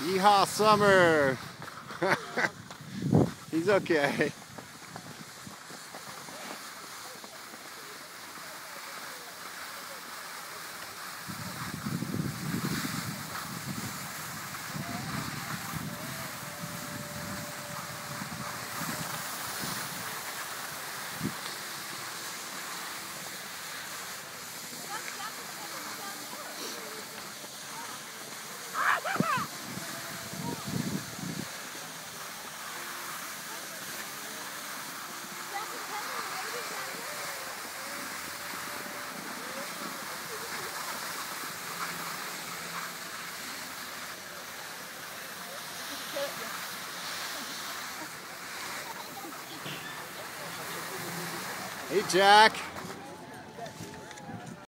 Yeehaw Summer! He's okay. Hey, Jack.